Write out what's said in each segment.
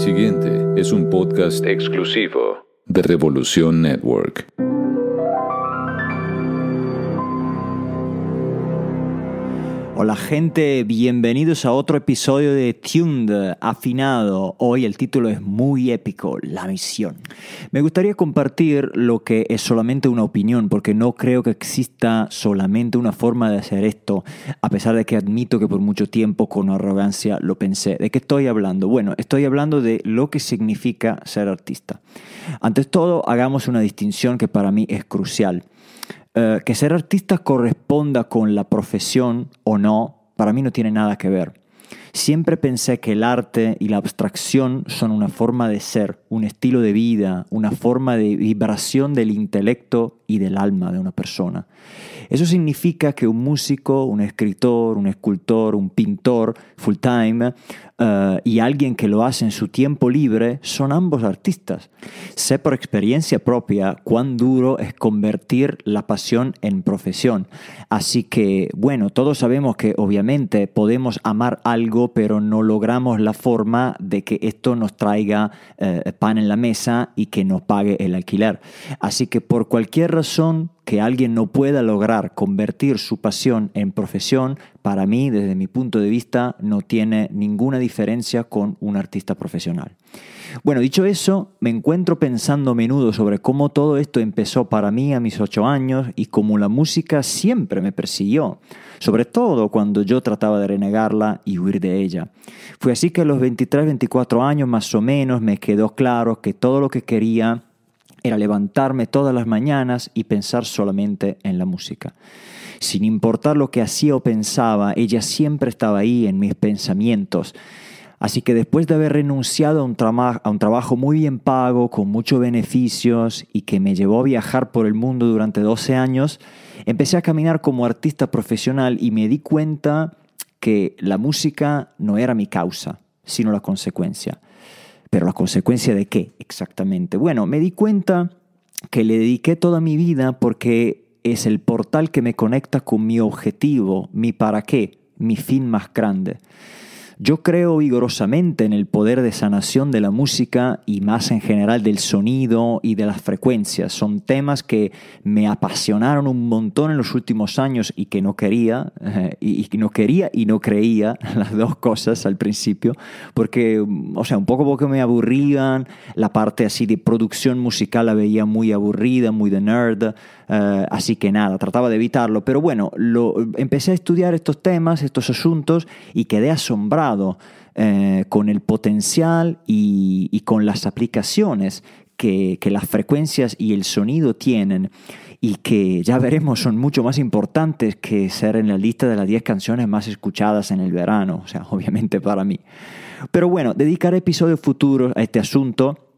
Siguiente es un podcast exclusivo de Revolución Network. Hola gente, bienvenidos a otro episodio de Tuned Afinado. Hoy el título es muy épico, La misión. Me gustaría compartir lo que es solamente una opinión, porque no creo que exista solamente una forma de hacer esto, a pesar de que admito que por mucho tiempo con arrogancia lo pensé. ¿De qué estoy hablando? Bueno, estoy hablando de lo que significa ser artista. Antes todo, hagamos una distinción que para mí es crucial. Eh, que ser artista corresponda con la profesión o no, para mí no tiene nada que ver. Siempre pensé que el arte y la abstracción son una forma de ser, un estilo de vida, una forma de vibración del intelecto y del alma de una persona. Eso significa que un músico, un escritor, un escultor, un pintor full time eh, y alguien que lo hace en su tiempo libre son ambos artistas. Sé por experiencia propia cuán duro es convertir la pasión en profesión. Así que, bueno, todos sabemos que obviamente podemos amar algo, pero no logramos la forma de que esto nos traiga eh, pan en la mesa y que nos pague el alquiler. Así que por cualquier razón que alguien no pueda lograr convertir su pasión en profesión, para mí, desde mi punto de vista, no tiene ninguna diferencia con un artista profesional. Bueno, dicho eso, me encuentro pensando a menudo sobre cómo todo esto empezó para mí a mis ocho años y cómo la música siempre me persiguió, sobre todo cuando yo trataba de renegarla y huir de ella. Fue así que a los 23, 24 años más o menos me quedó claro que todo lo que quería era levantarme todas las mañanas y pensar solamente en la música. Sin importar lo que hacía o pensaba, ella siempre estaba ahí en mis pensamientos. Así que después de haber renunciado a un, a un, trabajo muy bien pago, con muchos beneficios y que me llevó a viajar por el mundo durante 12 años, empecé a caminar como artista profesional y me di cuenta que la música no era mi causa, sino la consecuencia. Pero la consecuencia de qué exactamente? Bueno, me di cuenta que le dediqué toda mi vida porque es el portal que me conecta con mi objetivo, mi para qué, mi fin más grande. Yo creo vigorosamente en el poder de sanación de la música y más en general del sonido y de las frecuencias. Son temas que me apasionaron un montón en los últimos años y que no quería, eh, y, no quería y no creía las dos cosas al principio, porque, o sea, un poco porque me aburrían, la parte así de producción musical la veía muy aburrida, muy de nerd, eh, así que nada, trataba de evitarlo. Pero bueno, lo, empecé a estudiar estos temas, estos asuntos y quedé asombrado eh, con el potencial y, con las aplicaciones que, las frecuencias y el sonido tienen y que ya veremos son mucho más importantes que ser en la lista de las 10 canciones más escuchadas en el verano, o sea, obviamente para mí. Pero bueno, dedicaré episodios futuros a este asunto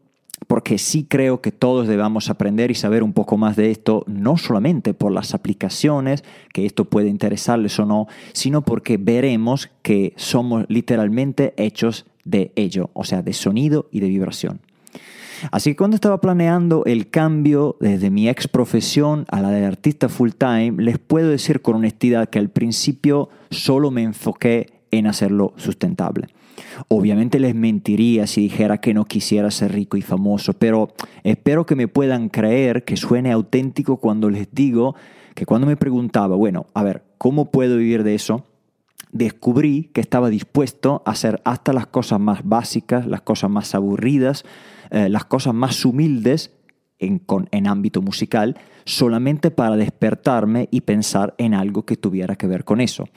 porque sí creo que todos debamos aprender y saber un poco más de esto, no solamente por las aplicaciones, que esto puede interesarles o no, sino porque veremos que somos literalmente hechos de ello, o sea, de sonido y de vibración. Así que cuando estaba planeando el cambio desde mi ex profesión a la de artista full time, les puedo decir con honestidad que al principio solo me enfoqué en hacerlo sustentable. Obviamente les mentiría si dijera que no quisiera ser rico y famoso, pero espero que me puedan creer que suene auténtico cuando les digo que cuando me preguntaba, bueno, a ver, ¿cómo puedo vivir de eso? Descubrí que estaba dispuesto a hacer hasta las cosas más básicas, las cosas más aburridas, eh, las cosas más humildes en, ámbito musical solamente para despertarme y pensar en algo que tuviera que ver con eso.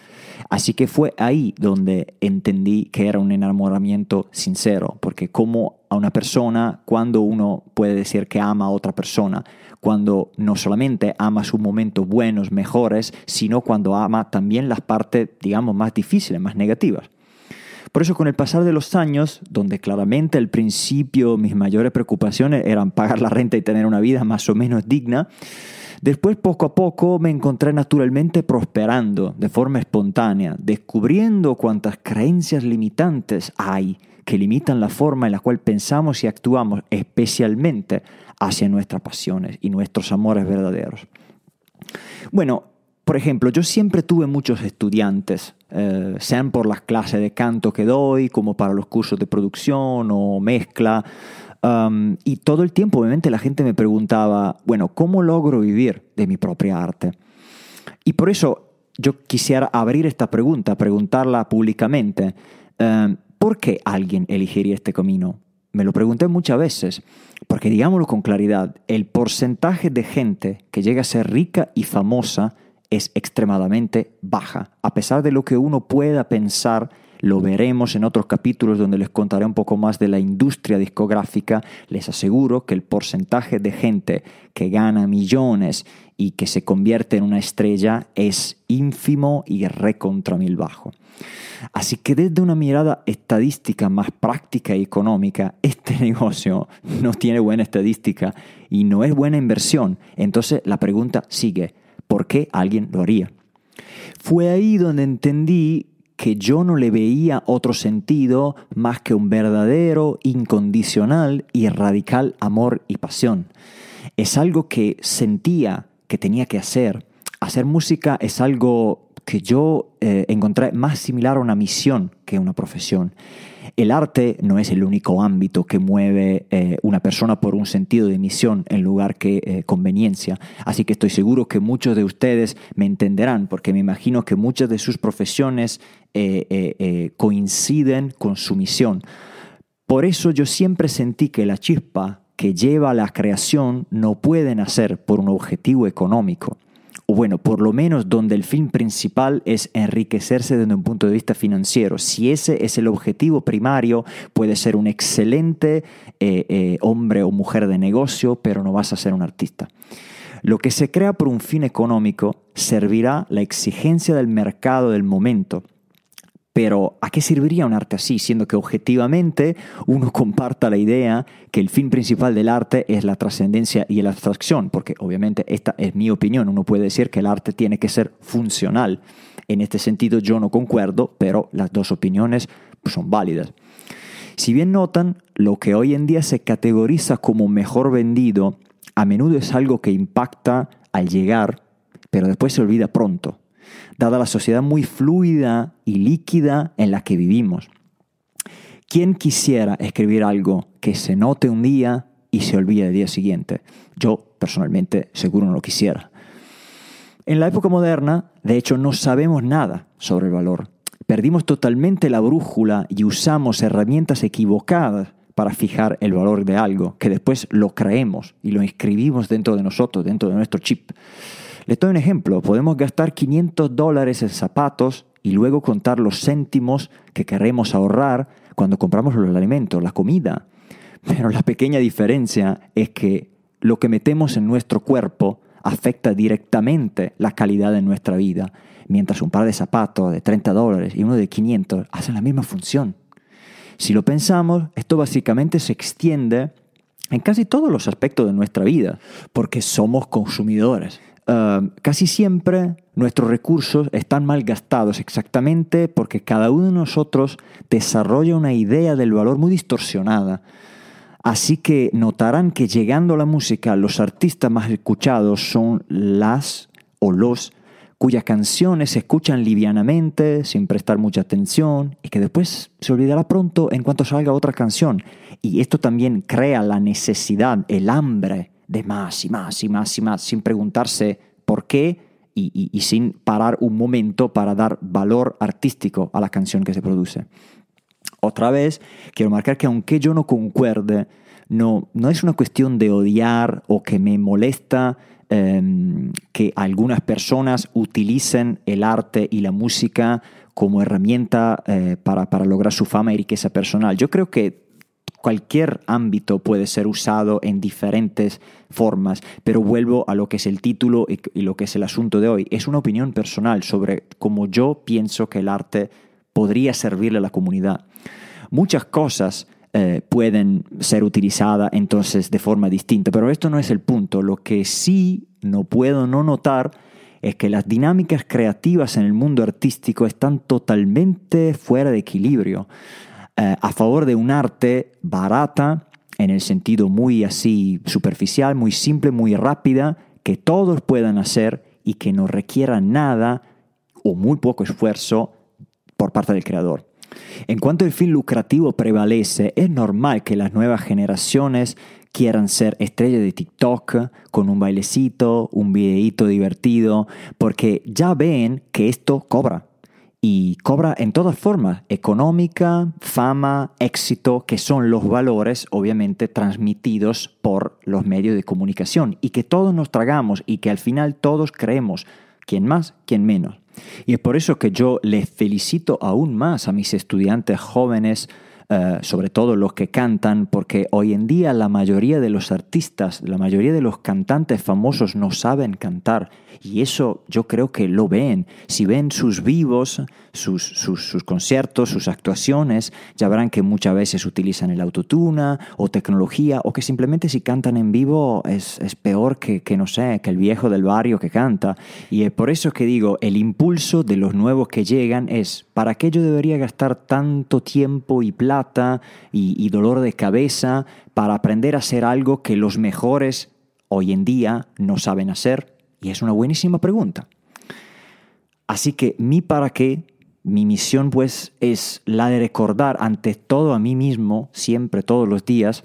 Así que fue ahí donde entendí que era un enamoramiento sincero, porque como a una persona, cuando uno puede decir que ama a otra persona, cuando no solamente ama sus momentos buenos, mejores, sino cuando ama también las partes, digamos, más difíciles, más negativas. Por eso con el pasar de los años, donde claramente al principio mis mayores preocupaciones eran pagar la renta y tener una vida más o menos digna, después poco a poco me encontré naturalmente prosperando de forma espontánea, descubriendo cuántas creencias limitantes hay que limitan la forma en la cual pensamos y actuamos, especialmente hacia nuestras pasiones y nuestros amores verdaderos. Bueno, Por ejemplo, yo siempre tuve muchos estudiantes, eh, sean por las clases de canto que doy, como para los cursos de producción o mezcla. Um, y todo el tiempo, obviamente, la gente me preguntaba, bueno, ¿cómo logro vivir de mi propia arte? Y por eso yo quisiera abrir esta pregunta, preguntarla públicamente. Um, ¿Por qué alguien elegiría este camino? Me lo pregunté muchas veces, porque digámoslo con claridad, el porcentaje de gente que llega a ser rica y famosa es extremadamente baja. A pesar de lo que uno pueda pensar, lo veremos en otros capítulos donde les contaré un poco más de la industria discográfica, les aseguro que el porcentaje de gente que gana millones y que se convierte en una estrella es ínfimo y recontra mil bajo. Así que desde una mirada estadística más práctica y económica, este negocio no tiene buena estadística y no es buena inversión. Entonces la pregunta sigue, ¿por qué alguien lo haría? Fue ahí donde entendí que yo no le veía otro sentido más que un verdadero, incondicional y radical amor y pasión. Es algo que sentía que tenía que hacer. Hacer música es algo que yo eh, encontré más similar a una misión que una profesión. El arte no es el único ámbito que mueve eh, una persona por un sentido de misión en lugar que eh, conveniencia. Así que estoy seguro que muchos de ustedes me entenderán, porque me imagino que muchas de sus profesiones coinciden con su misión. Por eso yo siempre sentí que la chispa que lleva a la creación no puede nacer por un objetivo económico o bueno, por lo menos donde el fin principal es enriquecerse desde un punto de vista financiero. Si ese es el objetivo primario, puede ser un excelente eh, eh, hombre o mujer de negocio, pero no vas a ser un artista. Lo que se crea por un fin económico servirá la exigencia del mercado del momento pero ¿a qué serviría un arte así, siendo que objetivamente uno comparta la idea que el fin principal del arte es la trascendencia y la abstracción? Porque obviamente esta es mi opinión, uno puede decir que el arte tiene que ser funcional. En este sentido yo no concuerdo, pero las dos opiniones son válidas. Si bien notan, lo que hoy en día se categoriza como mejor vendido, a menudo es algo que impacta al llegar, pero después se olvida pronto dada la sociedad muy fluida y líquida en la que vivimos. ¿Quién quisiera escribir algo que se note un día y se olvide el día siguiente? Yo personalmente seguro no lo quisiera. En la época moderna, de hecho, no sabemos nada sobre el valor. Perdimos totalmente la brújula y usamos herramientas equivocadas para fijar el valor de algo, que después lo creemos y lo inscribimos dentro de nosotros, dentro de nuestro chip. Les doy un ejemplo. Podemos gastar 500 dólares en zapatos y luego contar los céntimos que queremos ahorrar cuando compramos los alimentos, la comida. Pero la pequeña diferencia es que lo que metemos en nuestro cuerpo afecta directamente la calidad de nuestra vida, mientras un par de zapatos de 30 dólares y uno de 500 hacen la misma función. Si lo pensamos, esto básicamente se extiende en casi todos los aspectos de nuestra vida, porque somos consumidores. Ehm, casi siempre nuestros recursos están mal gastados exactamente porque cada uno de nosotros desarrolla una idea del valor muy distorsionada. Así que notarán que llegando a la música, los artistas más escuchados son las o los cuyas canciones se escuchan livianamente, sin prestar mucha atención, y que después se olvidará pronto en cuanto salga otra canción. Y esto también crea la necesidad, el hambre de más y más y más y más, sin preguntarse por qué y, sin parar un momento para dar valor artístico a la canción que se produce. Otra vez, quiero marcar que aunque yo no concuerde, no, no es una cuestión de odiar o que me molesta em, que algunas personas utilicen el arte y la música como herramienta eh, para, para lograr su fama y riqueza personal. Yo creo que cualquier ámbito puede ser usado en diferentes formas, pero vuelvo a lo que es el título y, lo que es el asunto de hoy. Es una opinión personal sobre cómo yo pienso que el arte podría servirle a la comunidad. Muchas cosas eh, pueden ser utilizadas entonces de forma distinta, pero esto no es el punto. Lo que sí no puedo no notar es que las dinámicas creativas en el mundo artístico están totalmente fuera de equilibrio. Eh, a favor de un arte barata, en el sentido muy así superficial, muy simple, muy rápida, que todos puedan hacer y que no requiera nada o muy poco esfuerzo por parte del creador. En cuanto el fin lucrativo prevalece, es normal que las nuevas generaciones quieran ser estrellas de TikTok con un bailecito, un videíto divertido, porque ya ven que esto cobra. Y cobra en todas formas, económica, fama, éxito, que son los valores obviamente transmitidos por los medios de comunicación y que todos nos tragamos y que al final todos creemos, quién más, quién menos. Y es por eso que yo les felicito aún más a mis estudiantes jóvenes, eh, sobre todo los que cantan, porque hoy en día la mayoría de los artistas, la mayoría de los cantantes famosos no saben cantar. Y eso yo creo que lo ven. Si ven sus vivos, sus, sus, conciertos, sus actuaciones, ya verán que muchas veces utilizan el autotuna o tecnología, o que simplemente si cantan en vivo es, es peor que, que, no sé, que el viejo del barrio que canta. Y es por eso que digo, el impulso de los nuevos que llegan es, ¿para qué yo debería gastar tanto tiempo y plata? y, dolor de cabeza para aprender a hacer algo que los mejores hoy en día no saben hacer? Y es una buenísima pregunta. Así que mi para qué, mi misión pues es la de recordar ante todo a mí mismo, siempre, todos los días,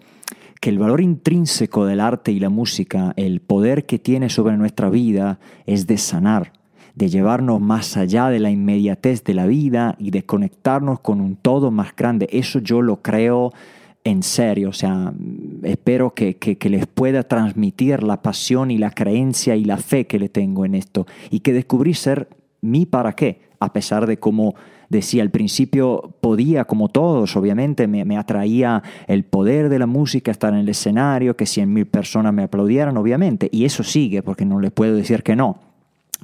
que el valor intrínseco del arte y la música, el poder que tiene sobre nuestra vida, es de sanar, de llevarnos más allá de la inmediatez de la vida y de conectarnos con un todo más grande. Eso yo lo creo en serio, o sea, espero que, les pueda transmitir la pasión y la creencia y la fe que le tengo en esto y que descubrí ser mi para qué, a pesar de como decía al principio, podía, como todos, obviamente, me, me, atraía el poder de la música, estar en el escenario, que cien mil personas me aplaudieran, obviamente, y eso sigue, porque no les puedo decir que no.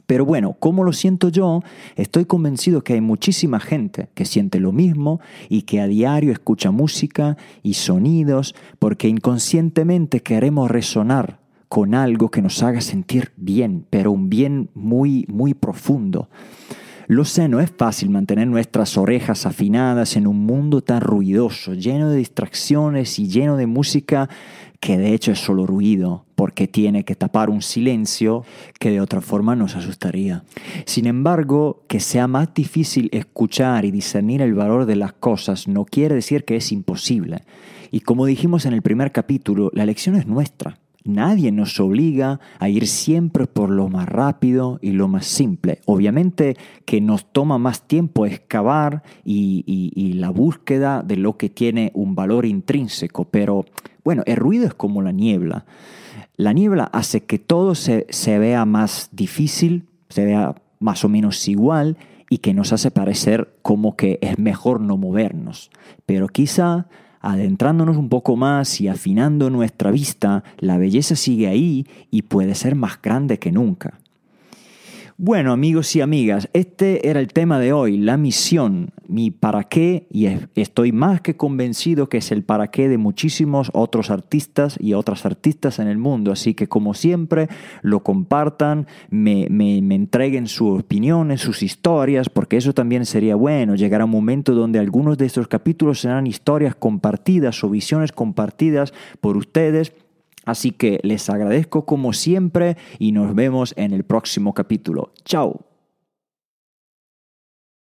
Pero bueno, como lo siento yo, estoy convencido que hay muchísima gente que siente lo mismo y que a diario escucha música y sonidos porque inconscientemente queremos resonar con algo que nos haga sentir bien, pero un bien muy, muy profundo. Lo sé, no es fácil mantener nuestras orejas afinadas en un mundo tan ruidoso, lleno de distracciones y lleno de música que de hecho es solo ruido, porque tiene que tapar un silencio que de otra forma nos asustaría. Sin embargo, que sea más difícil escuchar y discernir el valor de las cosas no quiere decir que es imposible. Y como dijimos en el primer capítulo, la lección es nuestra. Nadie nos obliga a ir siempre por lo más rápido y lo más simple. Obviamente que nos toma más tiempo excavar y, y la búsqueda de lo que tiene un valor intrínseco, pero bueno, el ruido es como la niebla. La niebla hace que todo se, vea más difícil, se vea más o menos igual y que nos hace parecer como que es mejor no movernos. Pero quizá adentrándonos un poco más y afinando nuestra vista, la belleza sigue ahí y puede ser más grande que nunca. Bueno, amigos y amigas, este era el tema de hoy, la misión, mi para qué, y estoy más que convencido que es el para qué de muchísimos otros artistas y otras artistas en el mundo. Así que, como siempre, lo compartan, me, me, entreguen sus opiniones, sus historias, porque eso también sería bueno. Llegará un momento donde algunos de estos capítulos serán historias compartidas o visiones compartidas por ustedes Así que les agradezco como siempre y nos vemos en el próximo capítulo. Chao.